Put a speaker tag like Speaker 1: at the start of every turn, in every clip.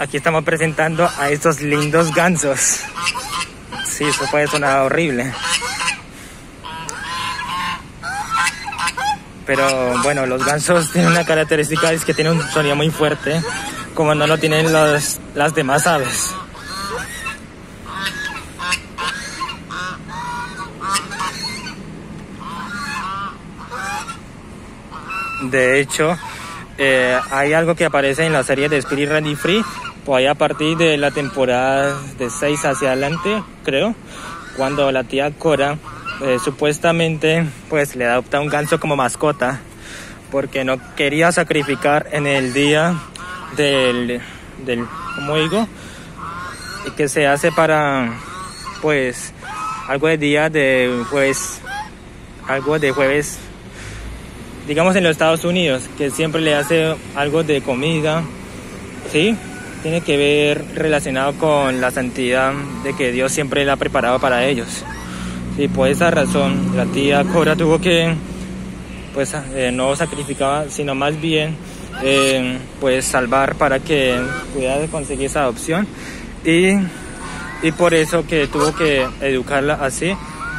Speaker 1: aquí estamos presentando a estos lindos gansos. Sí, eso puede sonar horrible. Pero bueno, los gansos tienen una característica, es que tienen un sonido muy fuerte, como no lo tienen las demás aves. De hecho, eh, hay algo que aparece en la serie de Spirit Ready Free, pues a partir de la temporada de 6 hacia adelante, creo, cuando la tía Cora eh, supuestamente pues le adopta un ganso como mascota, porque no quería sacrificar en el día del, del como digo, que se hace para pues algo de día de jueves, algo de jueves digamos en los Estados Unidos, que siempre le hace algo de comida, ¿sí? Tiene que ver relacionado con la santidad de que Dios siempre la ha preparado para ellos. Y por esa razón la tía Cora tuvo que, pues eh, no sacrificaba, sino más bien, eh, pues salvar para que pudiera conseguir esa adopción. Y, y por eso que tuvo que educarla así,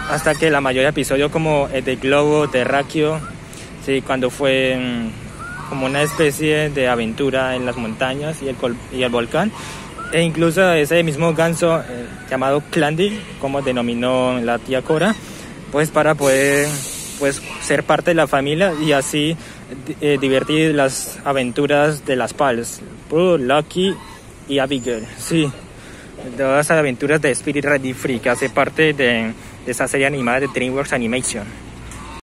Speaker 1: hasta que la mayoría de episodios como el de Globo, Terráqueo, Sí, cuando fue mm, como una especie de aventura en las montañas y el, y el volcán. E incluso ese mismo ganso eh, llamado Clandy, como denominó la tía Cora, pues para poder pues, ser parte de la familia y así eh, divertir las aventuras de las Pals, Lucky y Abigail. Sí, todas las aventuras de Spirit Ready Free, que hace parte de, de esa serie animada de DreamWorks Animation.